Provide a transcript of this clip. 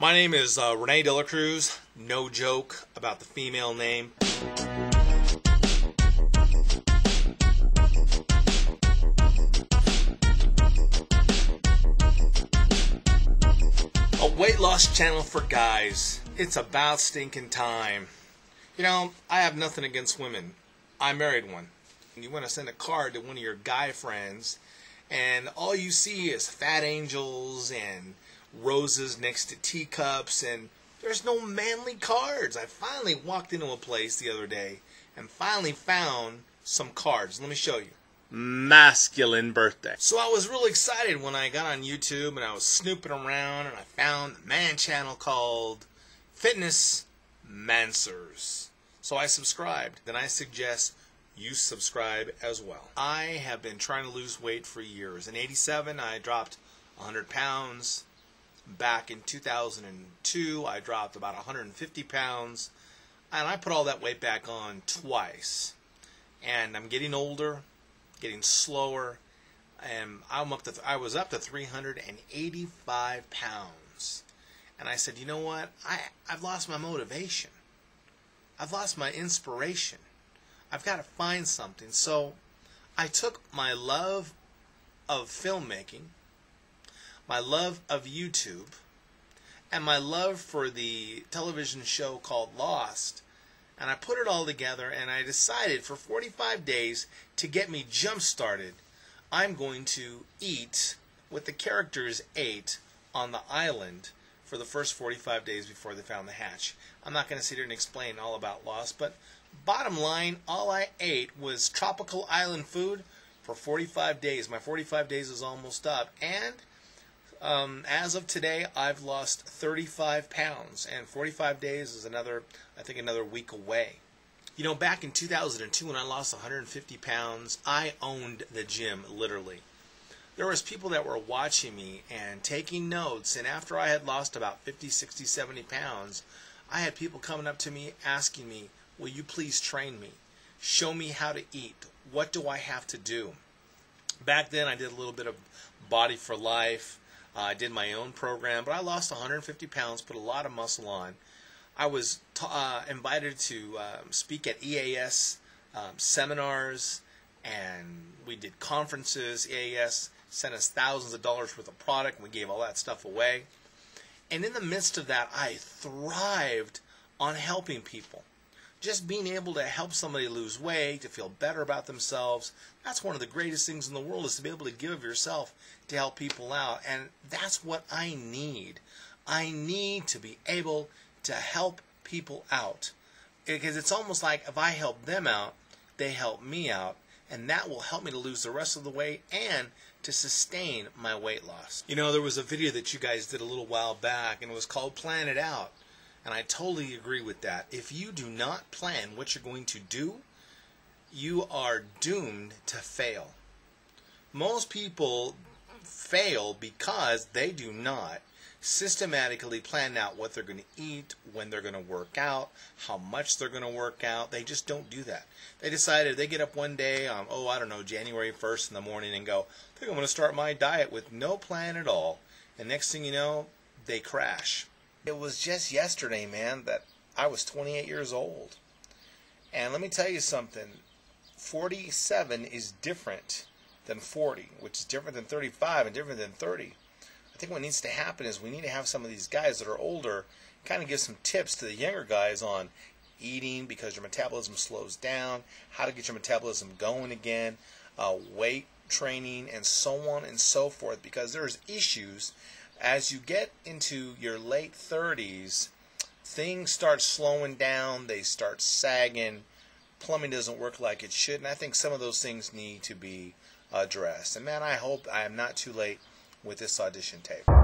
My name is uh, Renee De La Cruz. No joke about the female name. A weight loss channel for guys. It's about stinking time. You know, I have nothing against women. I married one. You want to send a card to one of your guy friends, and all you see is fat angels and roses next to teacups, and there's no manly cards. I finally walked into a place the other day and finally found some cards. Let me show you. Masculine birthday. So I was really excited when I got on YouTube and I was snooping around and I found the man channel called Fitness Mansers. So I subscribed. Then I suggest you subscribe as well. I have been trying to lose weight for years. In 87, I dropped 100 pounds. Back in 2002, I dropped about 150 pounds. And I put all that weight back on twice. And I'm getting older, getting slower, and I'm up to I was up to 385 pounds. And I said, you know what? I I've lost my motivation. I've lost my inspiration. I've got to find something. So I took my love of filmmaking, my love of YouTube, and my love for the television show called Lost, and I put it all together and I decided for 45 days to get me jump started, I'm going to eat what the characters ate on the island for the first 45 days before they found the hatch. I'm not going to sit here and explain all about Lost, but bottom line, all I ate was tropical island food for 45 days. My 45 days is almost up, and um, as of today, I've lost 35 pounds, and 45 days is another, I think, another week away. You know, back in 2002 when I lost 150 pounds, I owned the gym, literally. There was people that were watching me and taking notes and after i had lost about 50 60 70 pounds i had people coming up to me asking me will you please train me? Show me how to eat. What do i have to do? Back then i did a little bit of body for life i did my own program but i lost 150 pounds put a lot of muscle on i was uh, invited to um, speak at eas um, seminars and we did conferences eas sent us thousands of dollars worth of product, and we gave all that stuff away. And in the midst of that, I thrived on helping people. Just being able to help somebody lose weight, to feel better about themselves, that's one of the greatest things in the world is to be able to give of yourself to help people out. And that's what I need. I need to be able to help people out. Because it's almost like if I help them out, they help me out and that will help me to lose the rest of the weight and to sustain my weight loss. You know, there was a video that you guys did a little while back, and it was called Plan It Out. And I totally agree with that. If you do not plan what you're going to do, you are doomed to fail. Most people fail because they do not systematically plan out what they're going to eat, when they're going to work out, how much they're going to work out. They just don't do that. They decided they get up one day on, oh, I don't know, January 1st in the morning and go, I think I'm going to start my diet with no plan at all. And next thing you know, they crash. It was just yesterday, man, that I was 28 years old. And let me tell you something 47 is different than 40, which is different than 35 and different than 30. I think what needs to happen is we need to have some of these guys that are older kind of give some tips to the younger guys on eating because your metabolism slows down, how to get your metabolism going again, uh, weight training, and so on and so forth. Because there's issues as you get into your late 30s, things start slowing down, they start sagging, plumbing doesn't work like it should, and I think some of those things need to be addressed. And man, I hope I am not too late with this audition tape.